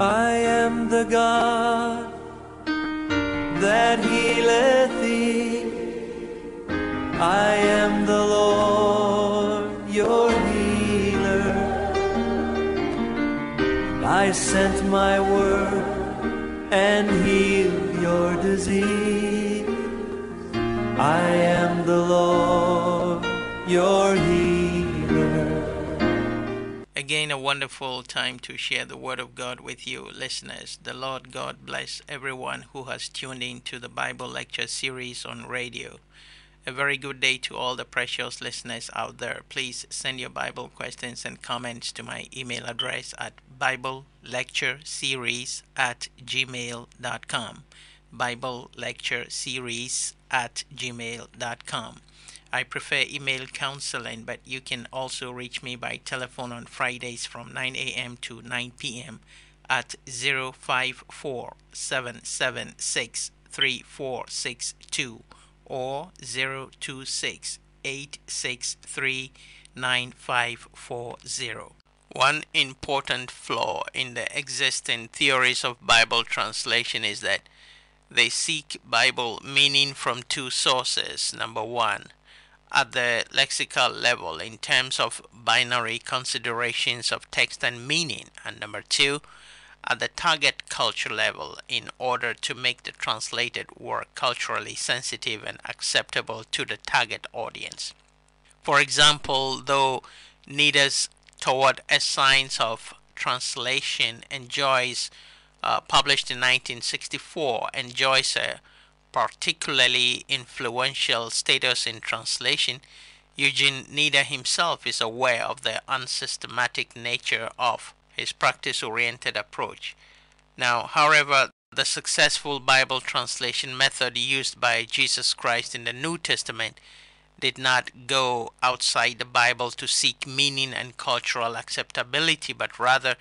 I am the God that healeth thee. I am the Lord your healer. I sent my word and healed your disease. I am the Lord your healer. Again, a wonderful time to share the Word of God with you, listeners. The Lord God bless everyone who has tuned in to the Bible lecture series on radio. A very good day to all the precious listeners out there. Please send your Bible questions and comments to my email address at Bible Lecture Series at gmail.com. Bible Lecture Series at gmail.com. I prefer email counseling, but you can also reach me by telephone on Fridays from 9 a.m. to 9 p.m. at 054 776 3462 or 026 863 9540. One important flaw in the existing theories of Bible translation is that they seek Bible meaning from two sources. Number one, at the lexical level in terms of binary considerations of text and meaning, and number two, at the target culture level in order to make the translated work culturally sensitive and acceptable to the target audience. For example, though Nida's Toward a Science of Translation enjoys, uh, published in 1964, enjoys a particularly influential status in translation, Eugene Nida himself is aware of the unsystematic nature of his practice oriented approach. Now, however, the successful Bible translation method used by Jesus Christ in the New Testament did not go outside the Bible to seek meaning and cultural acceptability, but rather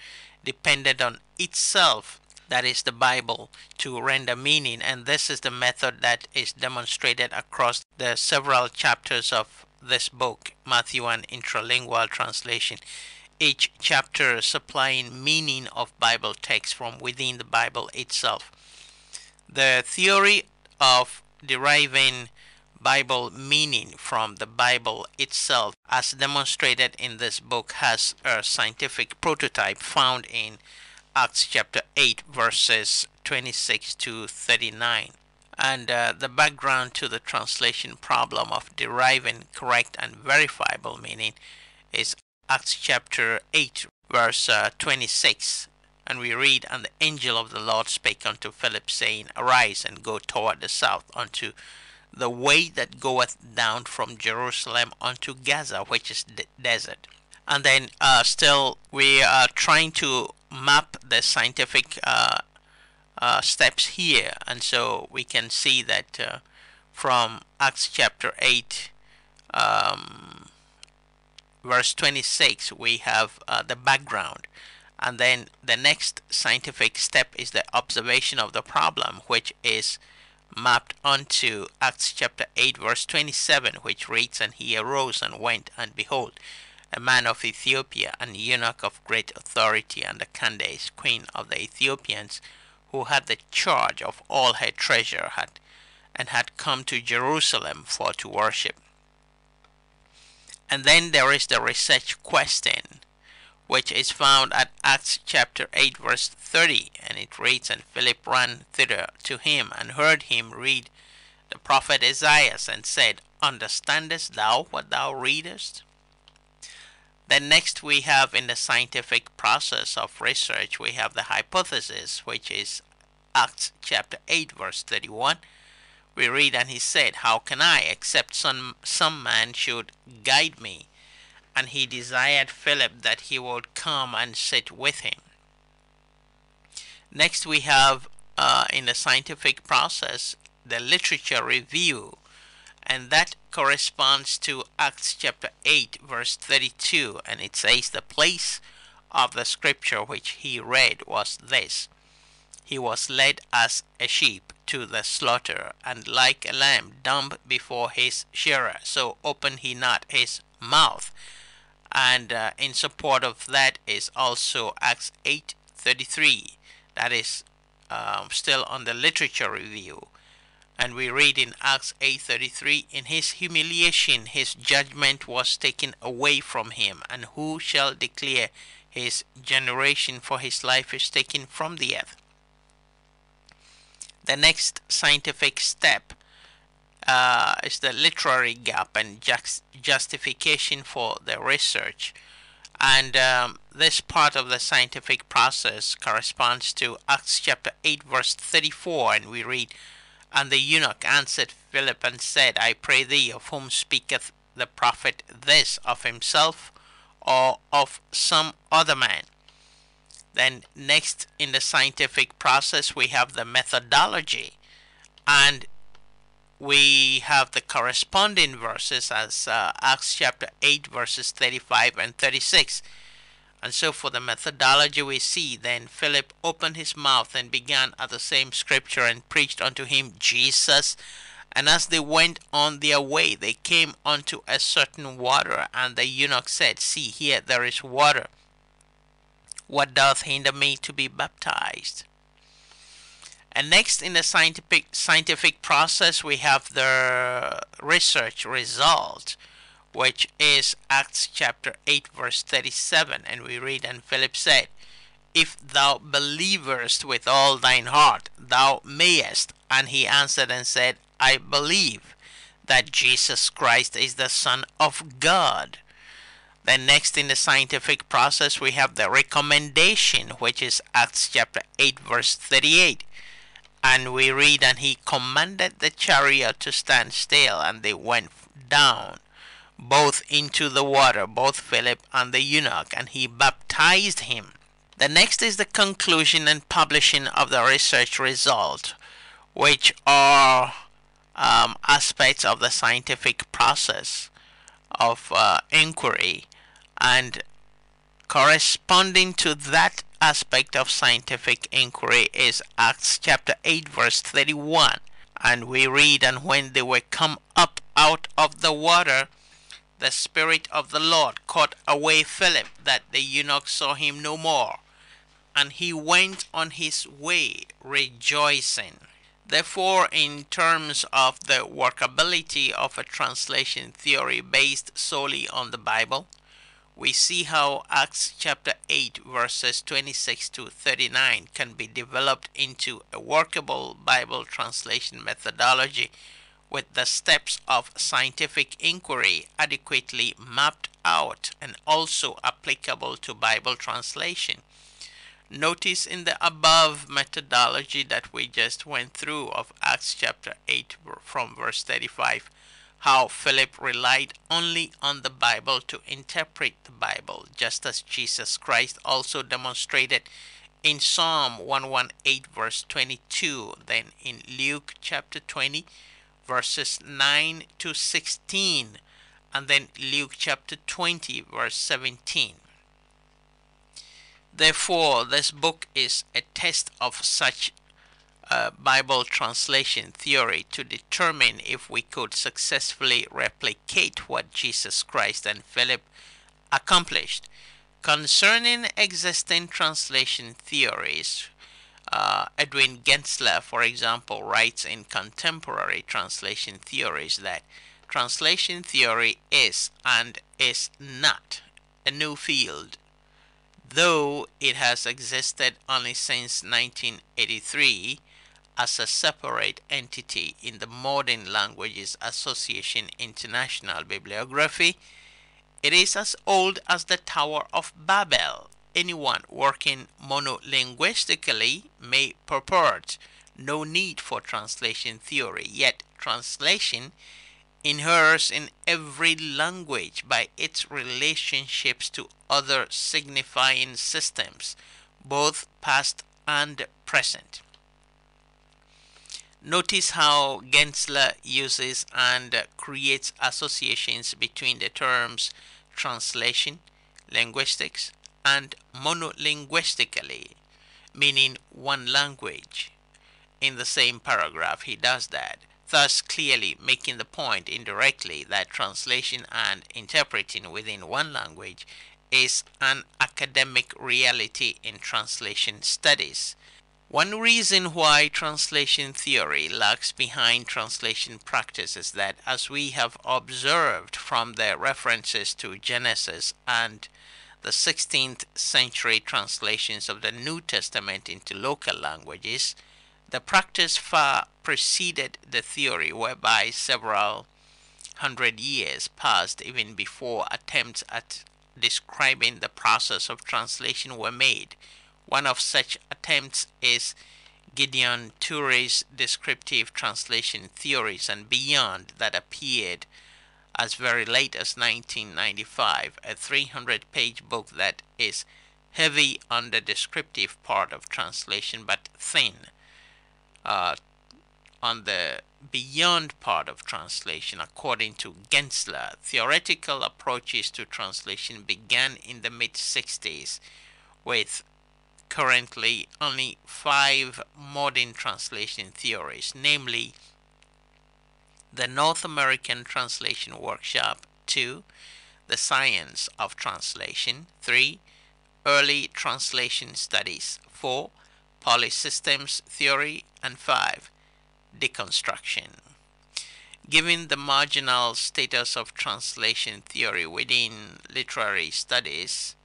depended on itself that is the Bible to render meaning. And this is the method that is demonstrated across the several chapters of this book Matthew an intralingual translation. Each chapter supplying meaning of Bible text from within the Bible itself. The theory of deriving Bible meaning from the Bible itself as demonstrated in this book has a scientific prototype found in Acts chapter 8, verses 26 to 39. And uh, the background to the translation problem of deriving correct and verifiable meaning is Acts chapter 8, verse uh, 26. And we read, And the angel of the Lord spake unto Philip, saying, Arise and go toward the south unto the way that goeth down from Jerusalem unto Gaza, which is the desert. And then uh, still we are trying to map the scientific uh, uh, steps here, and so we can see that uh, from Acts chapter 8, um, verse 26, we have uh, the background. And then the next scientific step is the observation of the problem, which is mapped onto Acts chapter 8, verse 27, which reads, And he arose and went, and behold, a man of Ethiopia, an eunuch of great authority under Candace, queen of the Ethiopians, who had the charge of all her treasure, had and had come to Jerusalem for to worship. And then there is the research question, which is found at Acts chapter 8, verse 30, and it reads, And Philip ran thither to him, and heard him read the prophet Isaiah, and said, Understandest thou what thou readest? Then next we have in the scientific process of research, we have the hypothesis, which is Acts chapter 8, verse 31. We read, And he said, How can I, except some, some man should guide me? And he desired Philip that he would come and sit with him. Next we have uh, in the scientific process the literature review and that corresponds to Acts chapter 8, verse 32, and it says, The place of the scripture which he read was this He was led as a sheep to the slaughter, and like a lamb dumb before his shearer, so opened he not his mouth. And uh, in support of that is also Acts 8 33 that is um, still on the literature review. And we read in Acts 8:33, in his humiliation his judgment was taken away from him, and who shall declare his generation for his life is taken from the earth. The next scientific step uh, is the literary gap and just justification for the research. And um, this part of the scientific process corresponds to Acts chapter 8, verse 34, and we read, And the eunuch answered Philip and said, I pray thee, of whom speaketh the prophet this, of himself or of some other man? Then, next in the scientific process, we have the methodology, and we have the corresponding verses as uh, Acts chapter 8, verses 35 and 36. And so, for the methodology, we see then Philip opened his mouth and began at the same scripture and preached unto him Jesus. And as they went on their way, they came unto a certain water, and the eunuch said, See, here there is water. What doth hinder me to be baptized? And next in the scientific scientific process we have the research result which is Acts chapter 8 verse 37 and we read and Philip said if thou believest with all thine heart thou mayest. And he answered and said I believe that Jesus Christ is the son of God. Then next in the scientific process we have the recommendation which is Acts chapter 8 verse 38 and we read, and he commanded the chariot to stand still, and they went down both into the water, both Philip and the eunuch, and he baptized him. The next is the conclusion and publishing of the research result, which are um, aspects of the scientific process of uh, inquiry and corresponding to that aspect of scientific inquiry is Acts chapter 8 verse 31 and we read and when they were come up out of the water the spirit of the Lord caught away Philip that the eunuch saw him no more. And he went on his way rejoicing. Therefore in terms of the workability of a translation theory based solely on the Bible we see how Acts chapter 8, verses 26 to 39 can be developed into a workable Bible translation methodology with the steps of scientific inquiry adequately mapped out and also applicable to Bible translation. Notice in the above methodology that we just went through of Acts chapter 8 from verse 35 how Philip relied only on the Bible to interpret the Bible, just as Jesus Christ also demonstrated in Psalm 118, verse 22, then in Luke chapter 20, verses 9 to 16, and then Luke chapter 20, verse 17. Therefore, this book is a test of such uh, Bible translation theory to determine if we could successfully replicate what Jesus Christ and Philip accomplished. Concerning existing translation theories, uh, Edwin Gentzler, for example, writes in Contemporary Translation Theories that translation theory is and is not a new field, though it has existed only since 1983 as a separate entity in the Modern Languages Association International Bibliography. It is as old as the Tower of Babel. Anyone working monolinguistically may purport no need for translation theory, yet translation inheres in every language by its relationships to other signifying systems, both past and present. Notice how Gentzler uses and creates associations between the terms translation, linguistics, and monolinguistically, meaning one language. In the same paragraph, he does that, thus clearly making the point indirectly that translation and interpreting within one language is an academic reality in translation studies One reason why translation theory lags behind translation practice is that, as we have observed from the references to Genesis and the 16th century translations of the New Testament into local languages, the practice far preceded the theory, whereby several hundred years passed even before attempts at describing the process of translation were made. One of such attempts is Gideon Toury's descriptive translation theories and beyond that appeared as very late as 1995, a 300 page book that is heavy on the descriptive part of translation but thin uh, on the beyond part of translation. According to Gentzler. theoretical approaches to translation began in the mid 60s with currently only five modern translation theories, namely the North American Translation Workshop, 2. The Science of Translation, 3. Early Translation Studies, 4. Polysystems Theory, and 5. Deconstruction. Given the marginal status of translation theory within literary studies,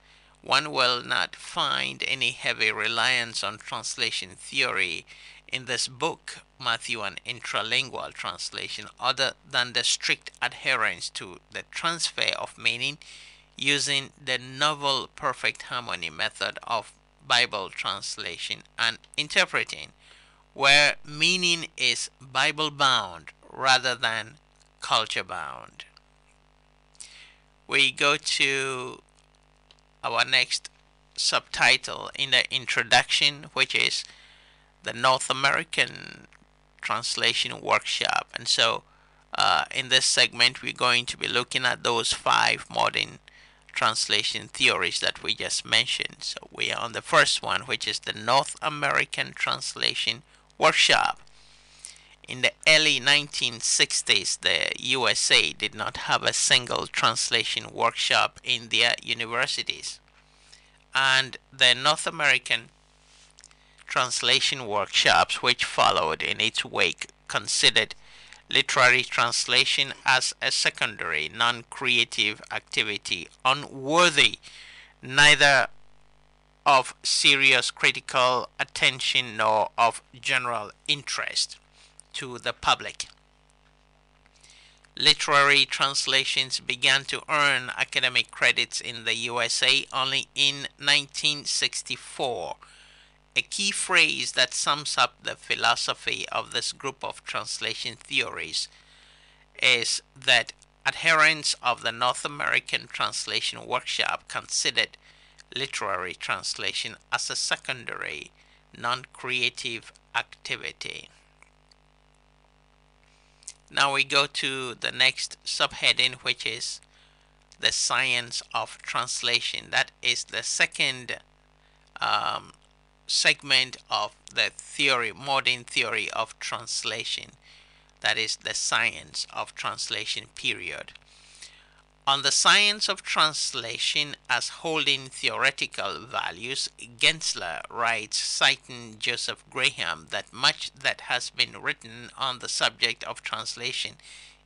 one will not find any heavy reliance on translation theory in this book, Matthew an Intralingual Translation, other than the strict adherence to the transfer of meaning using the novel perfect harmony method of Bible translation and interpreting, where meaning is Bible bound rather than culture bound. We go to our next subtitle in the introduction, which is the North American Translation Workshop. And so, uh, in this segment, we're going to be looking at those five modern translation theories that we just mentioned. So, we are on the first one, which is the North American Translation Workshop. In the early 1960s, the USA did not have a single translation workshop in their universities. And the North American translation workshops which followed in its wake considered literary translation as a secondary, non creative activity, unworthy neither of serious critical attention nor of general interest to the public. Literary translations began to earn academic credits in the USA only in 1964. A key phrase that sums up the philosophy of this group of translation theories is that adherents of the North American Translation Workshop considered literary translation as a secondary, non creative activity. Now we go to the next subheading, which is the science of translation. That is the second um, segment of the theory, modern theory of translation. That is the science of translation, period on the science of translation as holding theoretical values, Gentzler writes, citing Joseph Graham, that much that has been written on the subject of translation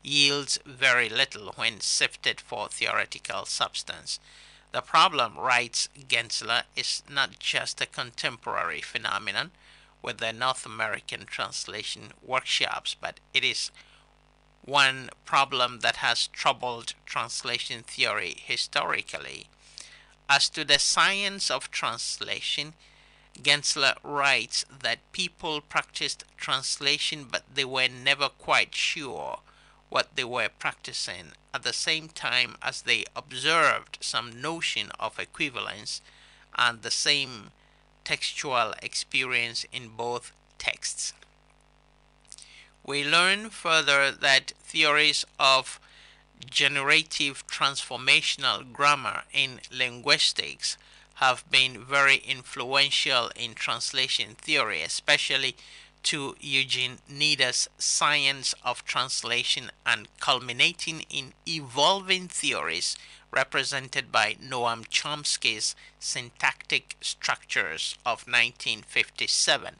yields very little when sifted for theoretical substance. The problem, writes Gentzler, is not just a contemporary phenomenon with the North American translation workshops, but it is one problem that has troubled translation theory historically. As to the science of translation, Gentzler writes that people practiced translation but they were never quite sure what they were practicing at the same time as they observed some notion of equivalence and the same textual experience in both texts. We learn further that theories of generative transformational grammar in linguistics have been very influential in translation theory, especially to Eugene Nida's Science of Translation and culminating in evolving theories represented by Noam Chomsky's Syntactic Structures of 1957,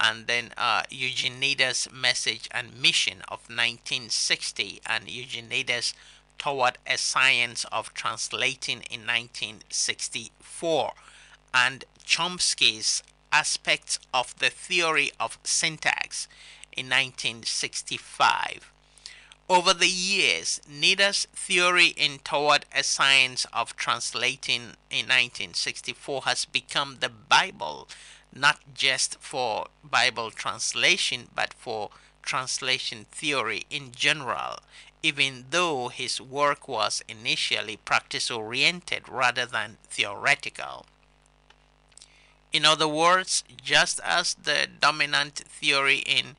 and then uh, Eugene Nida's Message and Mission of 1960, and Eugene Nida's Toward a Science of Translating in 1964, and Chomsky's Aspects of the Theory of Syntax in 1965. Over the years, Nida's theory in Toward a Science of Translating in 1964 has become the Bible, not just for Bible translation, but for translation theory in general, even though his work was initially practice oriented rather than theoretical. In other words, just as the dominant theory in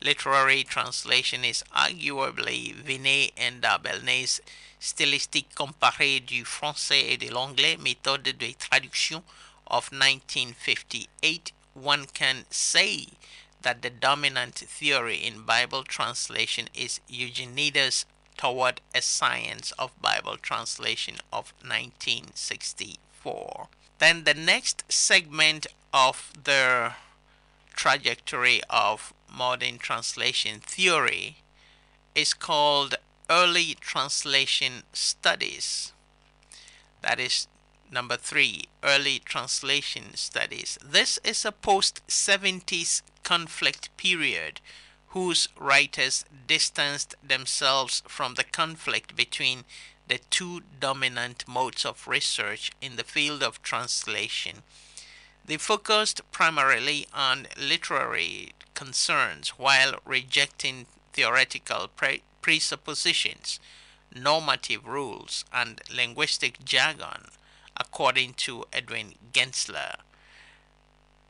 literary translation is arguably Vinay and Darbelnet's stylistique comparée du français et de l'anglais, méthode de traduction of 1958, one can say that the dominant theory in Bible translation is Eugene Nida's Toward a Science of Bible Translation of 1964. Then the next segment of the trajectory of modern translation theory is called early translation studies. That is number three, early translation studies. This is a post 70s conflict period whose writers distanced themselves from the conflict between the two dominant modes of research in the field of translation they focused primarily on literary concerns while rejecting theoretical pre- presuppositions, normative rules, and linguistic jargon, according to Edwin Gentzler.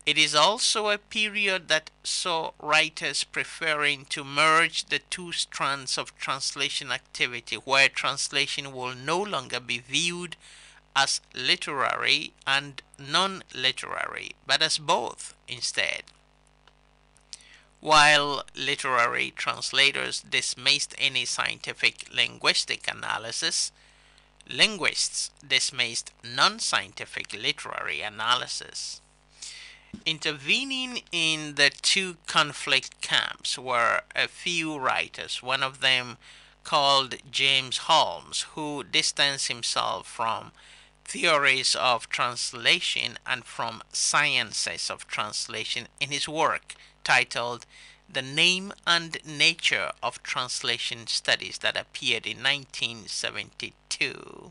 It is also a period that saw writers preferring to merge the two strands of translation activity, where translation will no longer be viewed as literary and non literary, but as both instead. While literary translators dismissed any scientific linguistic analysis, linguists dismissed non scientific literary analysis. Intervening in the two conflict camps were a few writers, one of them called James Holmes, who distanced himself from theories of translation and from sciences of translation in his work titled The Name and Nature of Translation Studies that appeared in 1972.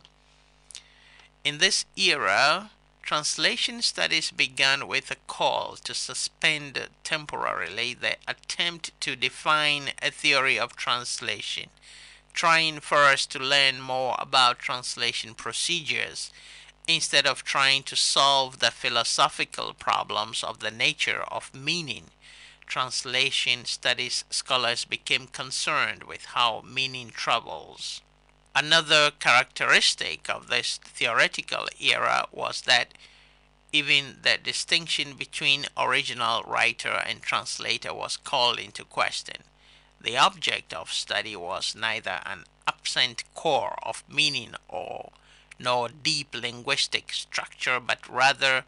In this era, translation studies began with a call to suspend temporarily the attempt to define a theory of translation trying first to learn more about translation procedures instead of trying to solve the philosophical problems of the nature of meaning. Translation studies scholars became concerned with how meaning travels. Another characteristic of this theoretical era was that even the distinction between original writer and translator was called into question. The object of study was neither an absent core of meaning or nor deep linguistic structure, but rather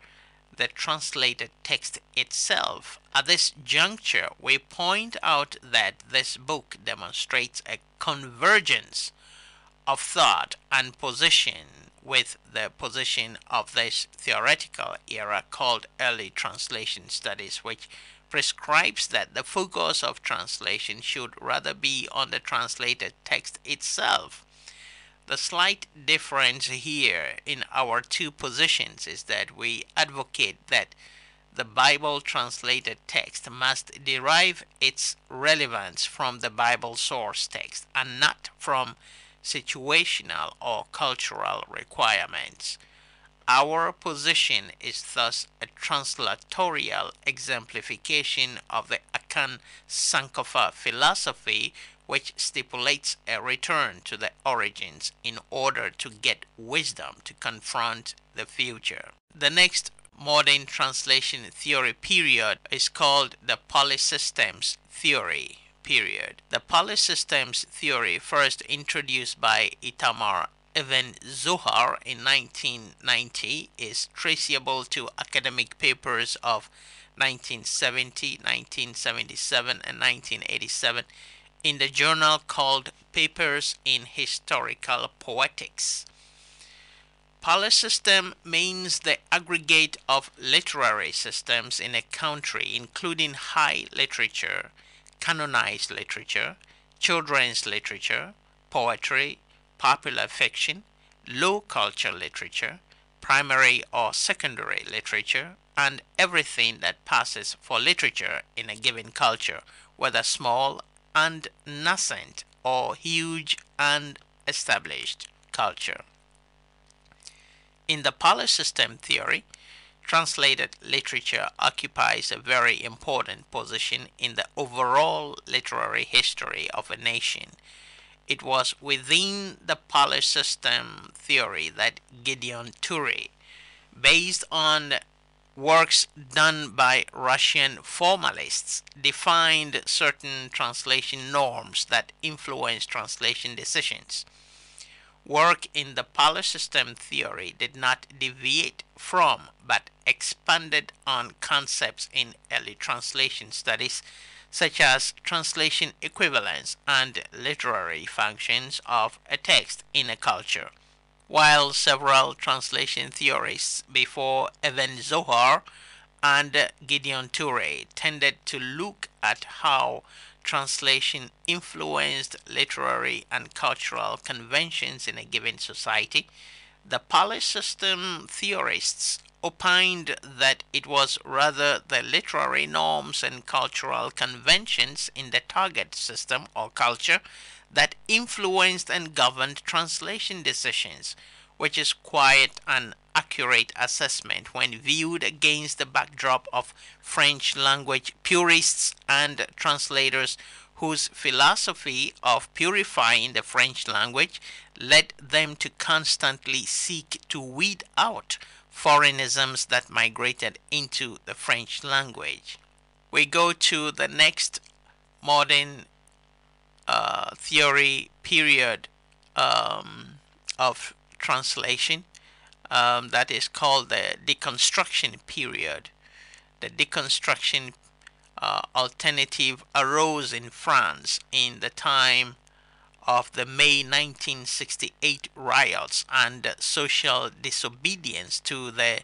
the translated text itself. At this juncture, we point out that this book demonstrates a convergence of thought and position with the position of this theoretical era called early translation studies, which prescribes that the focus of translation should rather be on the translated text itself. The slight difference here in our two positions is that we advocate that the Bible translated text must derive its relevance from the Bible source text and not from situational or cultural requirements. Our position is thus a translatorial exemplification of the Akan Sankofa philosophy, which stipulates a return to the origins in order to get wisdom to confront the future. The next modern translation theory period is called the polysystems theory period. The polysystems theory, first introduced by Itamar Ibn Zohar in 1990 is traceable to academic papers of 1970, 1977, and 1987 in the journal called Papers in Historical Poetics. Polysystem means the aggregate of literary systems in a country, including high literature, canonized literature, children's literature, poetry, popular fiction, low culture literature, primary or secondary literature, and everything that passes for literature in a given culture, whether small and nascent or huge and established culture. In the polysystem theory, translated literature occupies a very important position in the overall literary history of a nation. It was within the polysystem theory that Gideon Toury, based on works done by Russian formalists, defined certain translation norms that influence translation decisions work in the polysystem theory did not deviate from but expanded on concepts in early translation studies such as translation equivalence and literary functions of a text in a culture. While several translation theorists before Even-Zohar and Gideon Toury tended to look at how translation influenced literary and cultural conventions in a given society, the polysystem theorists opined that it was rather the literary norms and cultural conventions in the target system or culture that influenced and governed translation decisions, which is quite an accurate assessment when viewed against the backdrop of French language purists and translators whose philosophy of purifying the French language led them to constantly seek to weed out foreignisms that migrated into the French language. We go to the next modern uh, theory period um, of translation um, that is called the deconstruction period. The deconstruction uh, alternative arose in France in the time of the May 1968 riots and social disobedience to the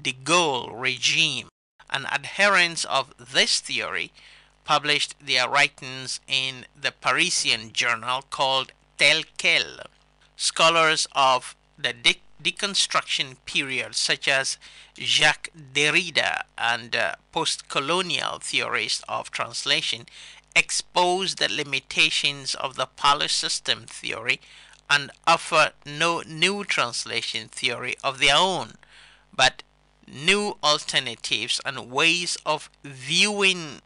de Gaulle regime. An adherents of this theory published their writings in the Parisian journal called Tel Quel. Scholars of the de- deconstruction period, such as Jacques Derrida and uh, post colonial theorists of translation, expose the limitations of the polysystem theory and offer no new translation theory of their own, but new alternatives and ways of viewing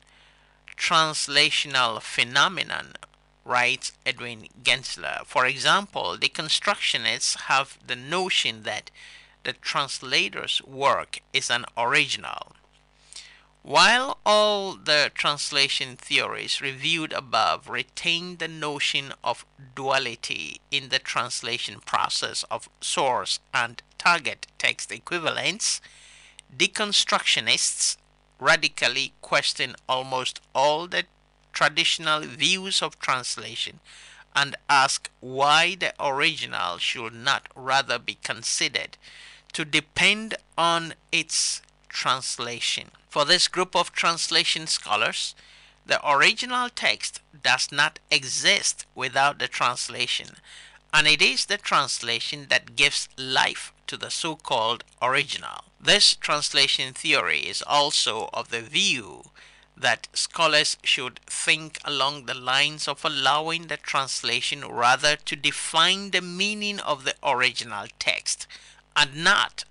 translational phenomenon writes Edwin Gentzler. For example, deconstructionists have the notion that the translator's work is an original. While all the translation theories reviewed above retain the notion of duality in the translation process of source and target text equivalents, deconstructionists radically question almost all the traditional views of translation and ask why the original should not rather be considered to depend on its translation. For this group of translation scholars, the original text does not exist without the translation, and it is the translation that gives life to the so called original. This translation theory is also of the view that scholars should think along the lines of allowing the translation rather to define the meaning of the original text and not,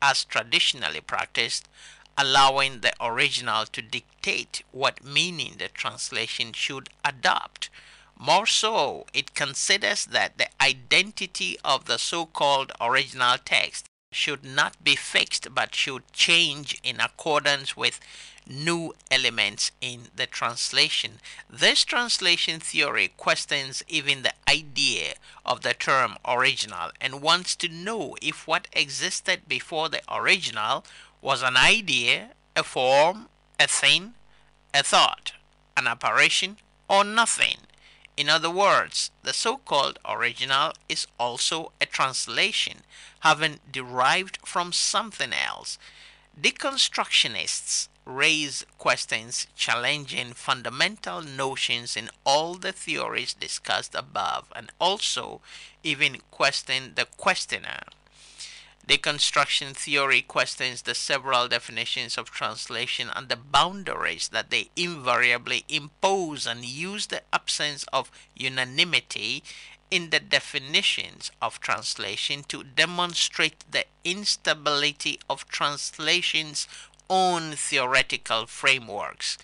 as traditionally practiced, allowing the original to dictate what meaning the translation should adopt. More so, it considers that the identity of the so called original text should not be fixed but should change in accordance with new elements in the translation. This translation theory questions even the idea of the term original and wants to know if what existed before the original was an idea, a form, a thing, a thought, an apparition, or nothing. In other words, the so called original is also a translation, having derived from something else. Deconstructionists raise questions challenging fundamental notions in all the theories discussed above and also even question the questioner. Deconstruction theory questions the several definitions of translation and the boundaries that they invariably impose and use the absence of unanimity in the definitions of translation to demonstrate the instability of translations' own theoretical frameworks.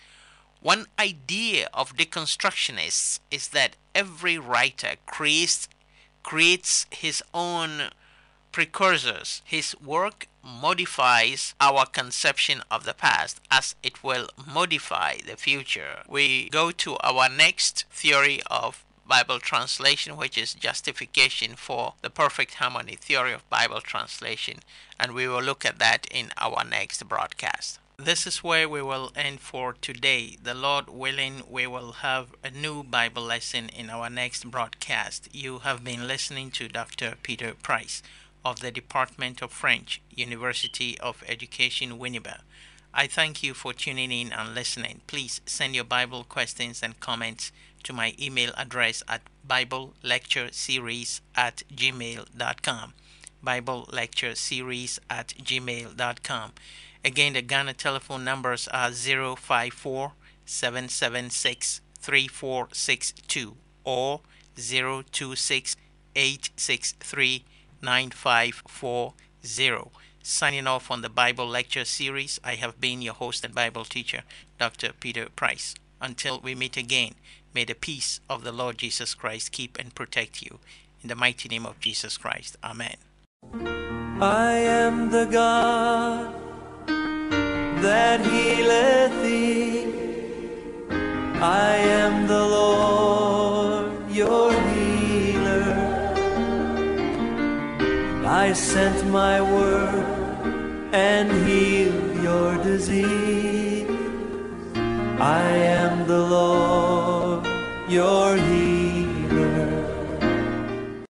One idea of deconstructionists is that every writer creates, creates his own precursors. His work modifies our conception of the past as it will modify the future. We go to our next theory of Bible translation, which is justification for the perfect harmony theory of Bible translation, and we will look at that in our next broadcast. This is where we will end for today. The Lord willing, we will have a new Bible lesson in our next broadcast. You have been listening to Dr. Peter Pryce of the Department of French, University of Education, Winneba. I thank you for tuning in and listening. Please send your Bible questions and comments to my email address at Bible Lecture Series at gmail.com. Bible Lecture Series at gmail.com. Again, the Ghana telephone numbers are 054 776 3462 or 026 863 9540. Signing off on the Bible Lecture Series, I have been your host and Bible teacher, Dr. Peter Pryce. Until we meet again, may the peace of the Lord Jesus Christ keep and protect you. In the mighty name of Jesus Christ. Amen. I am the God that healeth thee. I am the Lord your healer. I sent my word and healed your disease. I am the Lord your